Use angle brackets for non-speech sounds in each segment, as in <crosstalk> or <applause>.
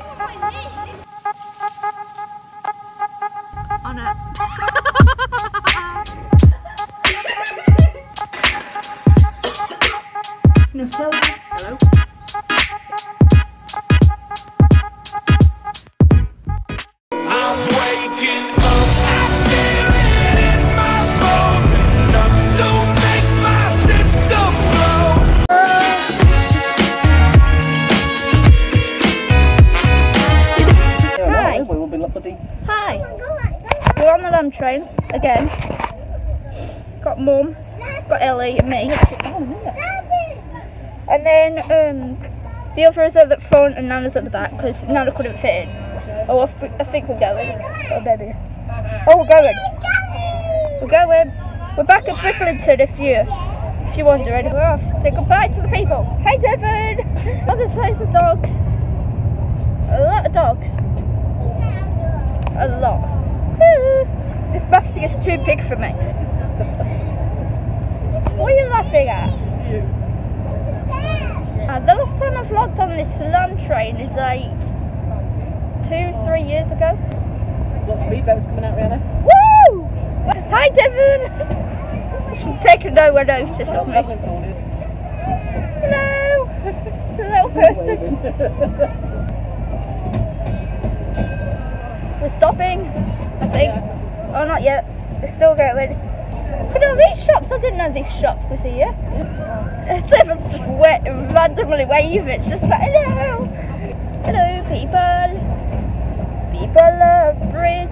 On got Ellie and me. And then um, the others at the front and Nana's at the back because Nana couldn't fit in. Oh, I, th- I think we're going. Oh, baby. Oh, we're going. We're going. We're back at Bridlington if you if you're wondering. We're off. Say goodbye to the people. Hey, Devon. Oh, there's loads of dogs. A lot of dogs. A lot. <laughs> This basket is too big for me. What are you laughing at? Uh, the last time I vlogged on this land train is like two, three years ago. Lots of speedboats coming out, Rianna. Woo! Hi, Devon. <laughs> She's taken nowhere notice of me. paddling for it. Hello. It's a little person. We're stopping, I think. Oh, not yet. We're still going. At all these shops. I didn't know these shops was here. Devon's just wet, randomly waving. It's just like, hello. Hello, people. People love Brit.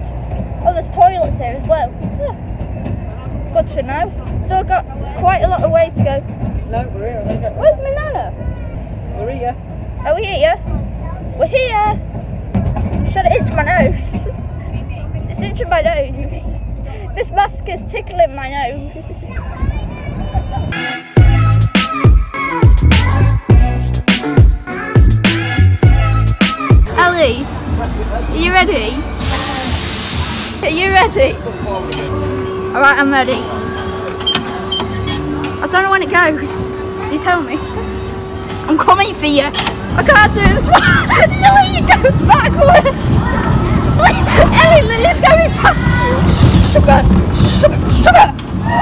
Oh, there's toilets here as well. Yeah. Good to know. Still got quite a lot of way to go. no, we're here. Think. Where's my nana? We're here. Are we here? We're here. Should I itch my nose? <laughs> it's itching my nose. This mask is tickling my nose. Ellie, are you ready? Are you ready? Alright, I'm ready. I don't know when it goes. You tell me. I'm coming for you. I can't do this one. <laughs> Lily goes backwards. Ellie, Lily's going back. Sugar, sugar, sugar.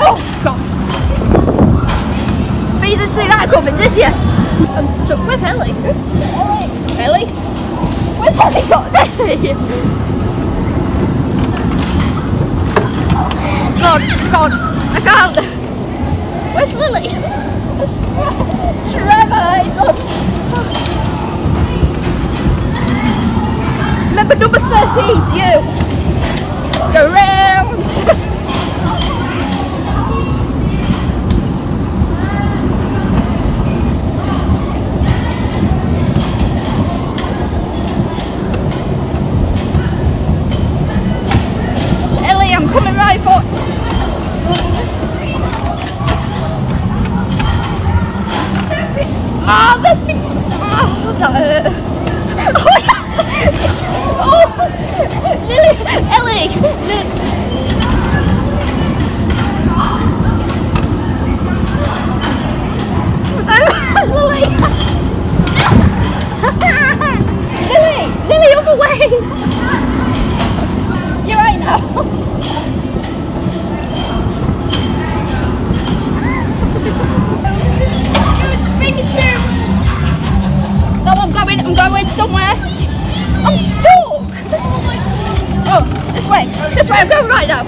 Oh, God. But you didn't see that coming, did you? I'm stuck. Where's Ellie? Ellie? Where's Ellie got Ellie? <laughs> God, God, I can't. Where's Lily? <laughs> Trevor, Remember number 13, you. Go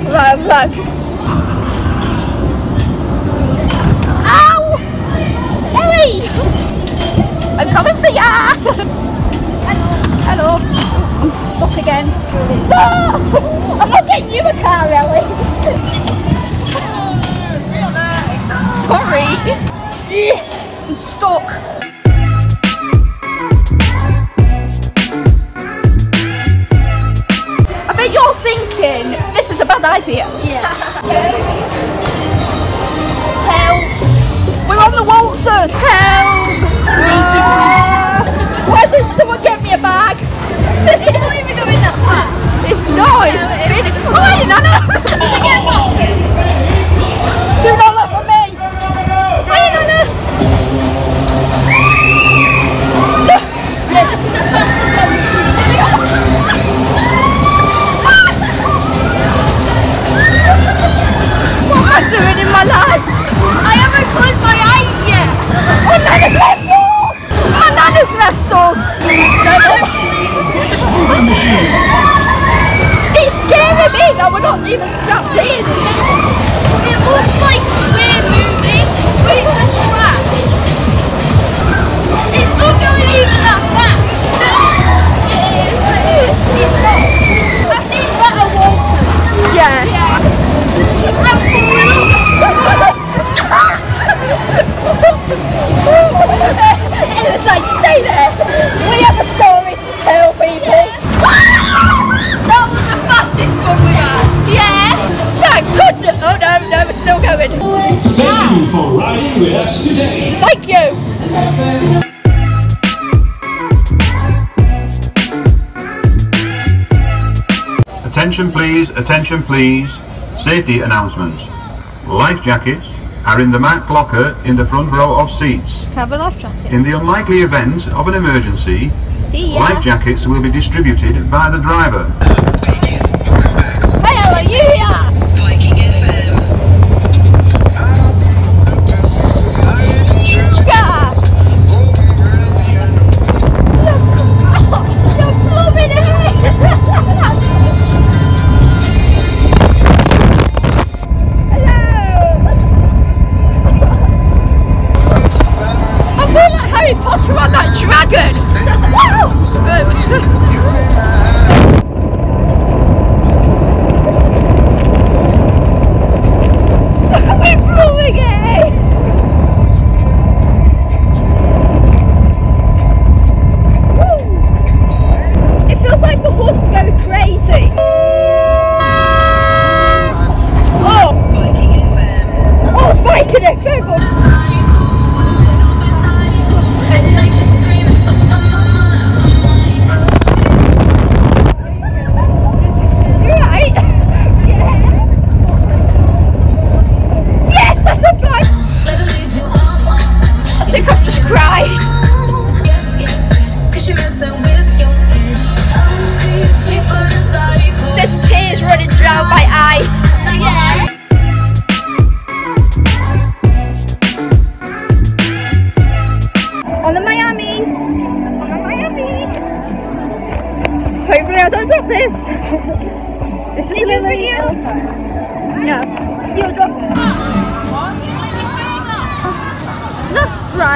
Right, right. Ow! Ellie! I'm coming for ya! Hello. I'm stuck again. No! I'm not getting you a car, Ellie. Sorry. <laughs> I'm stuck. Is a bad idea. Yeah. <laughs> Help! We're on the waltzers! Help! Ah! Why did someone get me a bag? It's not even going that fast. It's noise! Oh, hey, Nana! Thank you. Attention please, attention please. Safety announcement. Life jackets are in the marked locker in the front row of seats. Have a life jacket. In the unlikely event of an emergency, See life jackets will be distributed by the driver.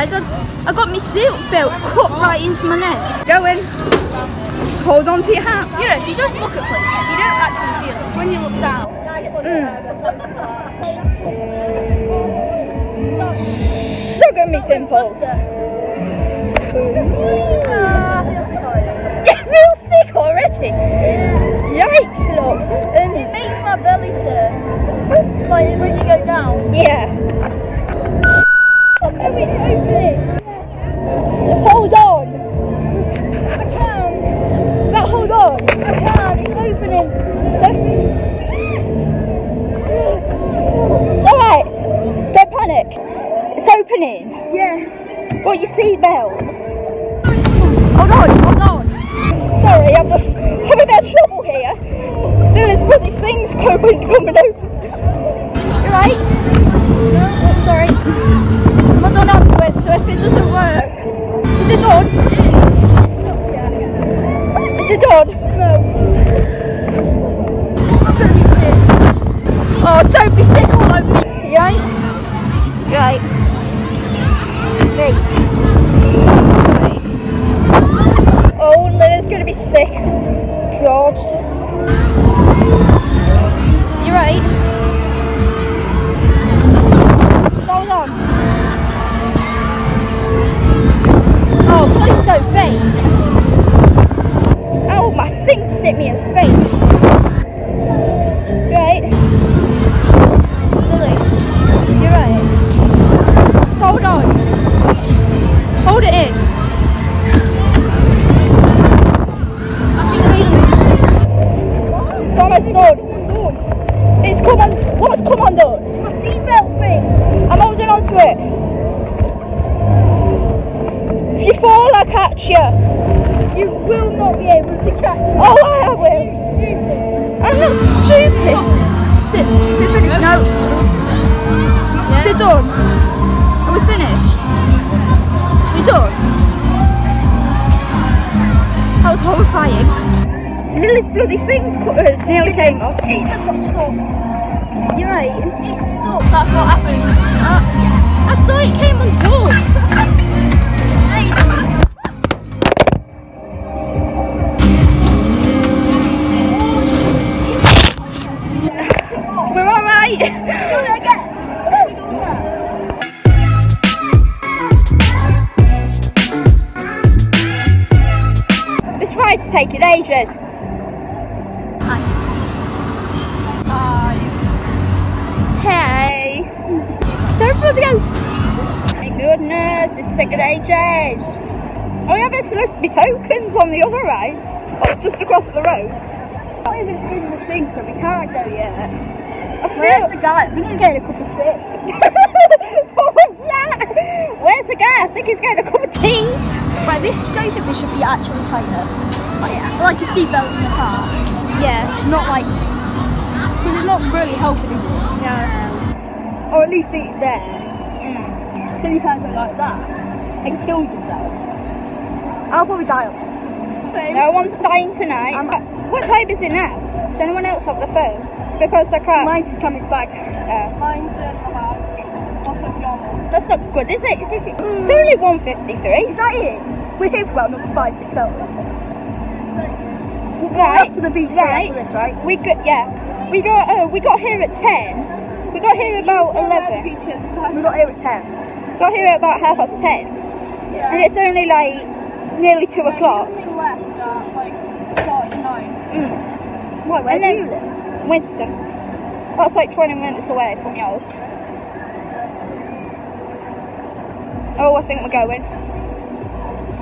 That's right. I, I got my seat belt cut right into my neck. Go in. Hold on to your hats. You know, if you just look at places, you don't actually feel it. It's when you look down. Sugar me dimples. Ah, feels sorry. You feel sick already? Yikes, love. Um, It makes my belly turn. Like when you go down. yeah. Oh, it's opening. Hold on. I can. But hold on. I can. It's opening. So, it's alright. Don't panic. It's opening. Yeah. Got your seatbelt. Hold on, hold on. Sorry, I'm just having a bit of trouble here. There's bloody things coming, coming open. You right? No, sorry. It, doesn't work. Is it done? It's stuck yet. Is it done? No. I'm gonna be sick. Oh, don't be sick all over me. Right? Right? Me. Oh, Lily's gonna be sick. God. You right? Hold on. Oh, please faint. Oh, my thing hit me in the face. Lily's bloody things nearly came off. It's just got stuck. You're right. It's stuck. That's what happened. Uh, I thought it came undone. It's taking ages. Oh yeah, there's supposed to be tokens on the other road. Oh, it's just across the road. not even in the thing, so we can't go yet. I Where's the guy? We're gonna get a cup of tea. <laughs> what was that? Where's the guy? I think he's getting a cup of tea. Right, this don't you think this should be actually tighter? Oh, like, like a seatbelt in the car, Yeah. not like because it's not really helping, is it? No. Or at least be there, Mm. so you can't go like that and kill yourself. I'll probably die on this. Same. No one's dying tonight. I'm- what time is it now? Does anyone else have the phone? Because I can't. Mine's in Sammy's bag. uh, Mine's in my bag. that's not good, is it? Is this it? It's only 153. Is that it? We're here for about another five, six hours. Right. After the beach, straight right. after this, right? We got yeah. We got oh we got here at ten. We got here about eleven. We got here at 10. Got here at about half past ten. And it's only like nearly two o'clock. left at like quarter to nine. Mm. Why, where And do you live? Winston. That's like twenty minutes away from yours. Oh, I think we're going.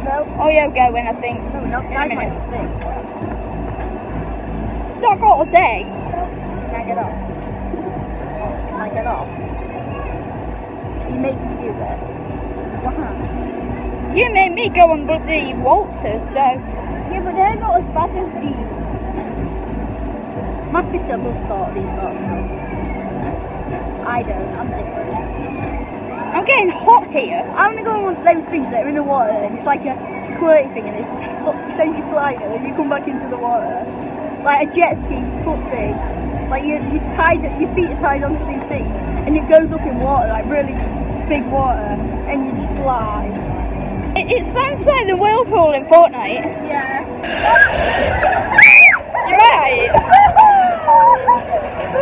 No. Oh yeah, we're going. I think. No, we're not. That's my thing. Not got a day. Can I get off? Can I get off? Making me do this? You made me go on bloody waltzers, so Yeah, but they're not as bad as these. My sister loves sort of these sort of stuff. I don't. I'm different. I'm getting hot here. I'm gonna go on those things that are in the water and it's like a squirty thing and it just sends you flying and then you come back into the water. Like a jet ski foot thing. Like you you tied your feet are tied onto these things and it goes up in water, like really big water, and you just fly. It, it sounds like the whirlpool in Fortnite. Yeah. You're right.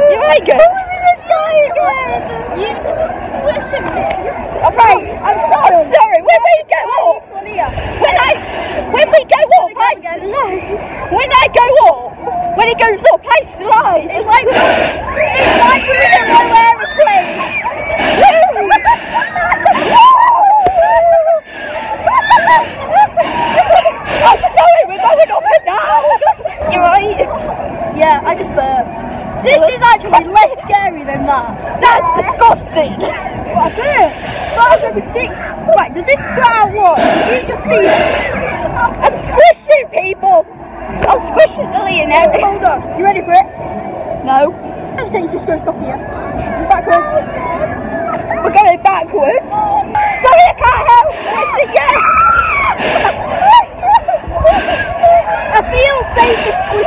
You're right, girl. this guy again! You just squishing me. I'm sorry. I'm sorry. When we go up, when I, when we go up, I slide. When I go up, when it goes up, I slide. It's like, it's like we're in a low aeroplane. I'm sorry. We're going up and down. You're right. Yeah, I just burped. This is actually less scary than that. That's disgusting. What a burp! That was sick. Right, does this water? Can you just see? I'm squishing people. I'm squishing Lily and Eric. Hold on. You ready for it? No. Don't say it's just going to stop here. Backwards. We're going backwards. Sorry, I can't help squishing you. <laughs> I feel safe and squished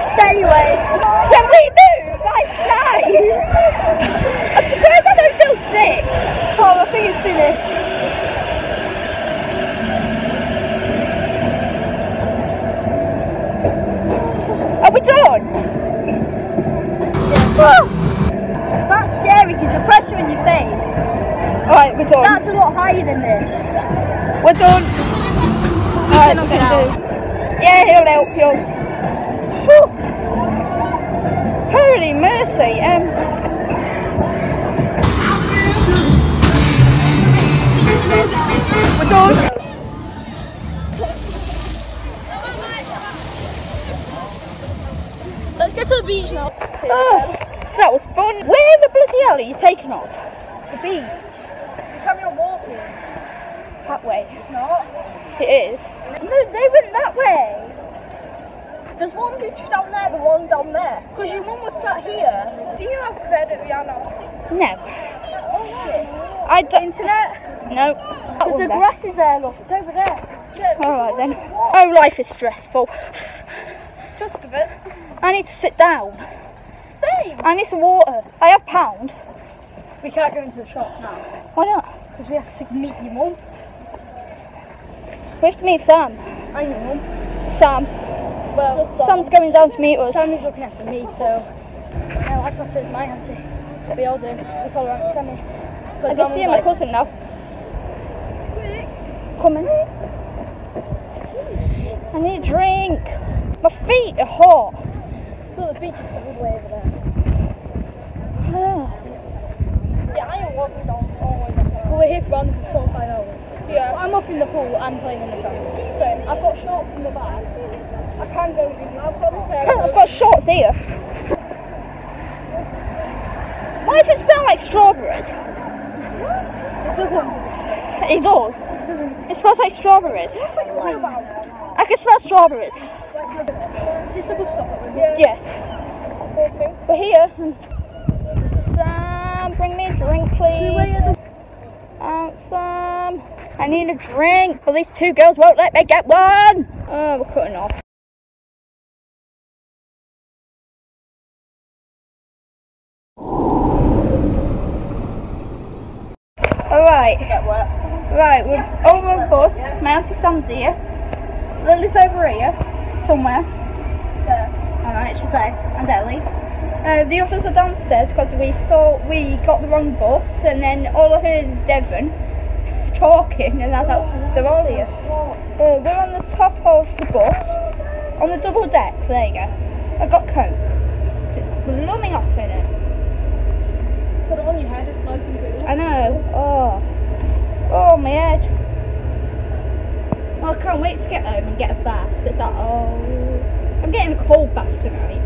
Let's get to the beach now. Oh, so that was fun. Where the bloody hell are you taking us? The beach. Carry on walking. That way. It's not. It is. No, they went that way. There's one beach down there, the one down there. Because your mum was sat here. Do you have credit, Rianna? No. Oh, I don't. Internet? No. Because the there. grass is there, look. It's over there. Alright then. Oh, life is stressful. Just a bit. I need to sit down. Same. I need some water. I have pound. We can't go into the shop now. Why not? Because we have to meet your mum. We have to meet Sam. I mum. Sam. Well, Sam's going down to meet us. Sam is looking after me, so. I like my sister's my auntie. We all do. We call her Auntie Sammy. I can see my cousin now. Coming. I need a drink. My feet are hot. Look, the beach is all the way over there. Ah. Yeah, I am walking down all the way down there. we're here for around four or five hours. Yeah. I'm off in the pool I'm playing in the sand. So I've got shorts in the bag. I can go in this. I've got shorts here. Why does it smell like strawberries? It doesn't. It does. It doesn't. It smells like strawberries. What are you on about? I can smell strawberries. Is this the bus stop that we're here? Yes. We're here. Sam, bring me a drink, please. Sam, I need a drink, but these two girls won't let me get one. Oh, we're cutting off. Alright. Right, we're over on the bus. My auntie Sam's here. Lily's over here, somewhere. Alright, she's there. And Ellie. Uh, the others are downstairs because we thought we got the wrong bus, and then all I heard is Devon talking, and I was like, they're all here. Uh, we're on the top of the bus, on the double deck. There you go. I've got Coke. It's blooming hot in it. Put it on your head, it's nice and cool. I know. Oh. Oh, my head. Oh, I can't wait to get home and get a bath. It's like, oh. I'm getting a cold bath tonight.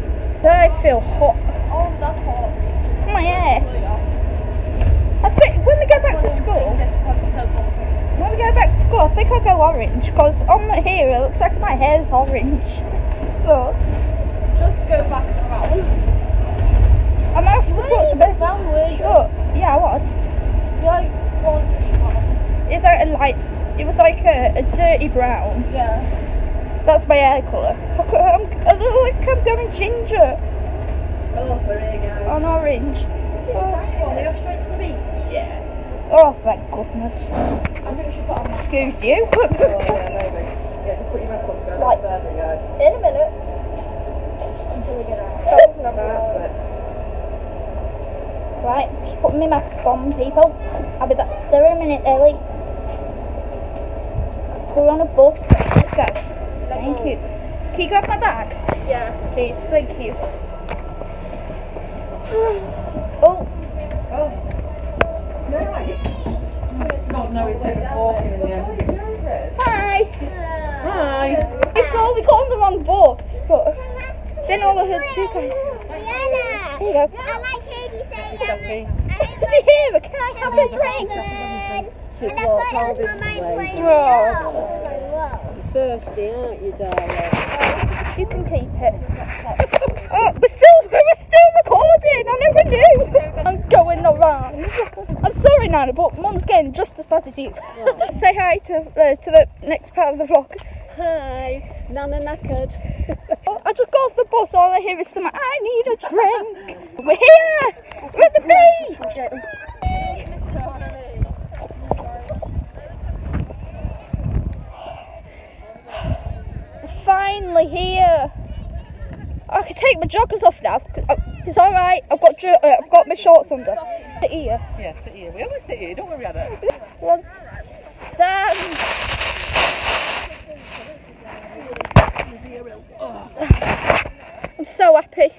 I feel hot. Oh, that's hot. It's my hair. I think when we go back to school, when we go back to school, I think I'll go orange because on my here it looks like my hair's orange. Look. Just go back around. I'm off to put some bit. Down where you Look. Yeah, I was. You're like orange brown. Is there a light? It was like a, a dirty brown. Yeah. That's my hair colour. Look, I'm, I look like I'm going ginger Oh, there you go. on orange. Well, we go straight to the beach. Yeah. Oh, thank goodness. I think we should put on. Excuse you. Oh, yeah, maybe. Yeah, just put your mask on. Go Right. downstairs and go. In a minute. Until we get out. Oh, Right, just putting my mask on, people. I'll be back there in a minute, Ellie. 'Cause we're on a bus. Let's go. Thank you. Can you grab my bag? Yeah. Please, thank you. Oh, God, no, it's like walking in the end. hi. Hi. We thought we got on the wrong bus, but then all I heard was you guys. Rianna, There you go. I like Katie saying Chucky. <laughs> Here, can I have a drink? She's And I walked thought all this my mind way. playing Oh. Thirsty, aren't you, darling? You can keep it. <laughs> Oh, we're still, we're still recording. I never knew. I'm going around. I'm sorry, Nana, but Mum's getting just as bad as you. Say hi to uh, to the next part of the vlog. Hi. Nana knackered. I just got off the bus. All I hear is someone. I need a drink. We're here. We're at the beach. Finally here. I can take my joggers off now. uh, It's all right. I've got uh, I've got my shorts under. Sit here. Yeah, sit here. We always sit here. Don't worry about it. Let's stand. I'm so happy.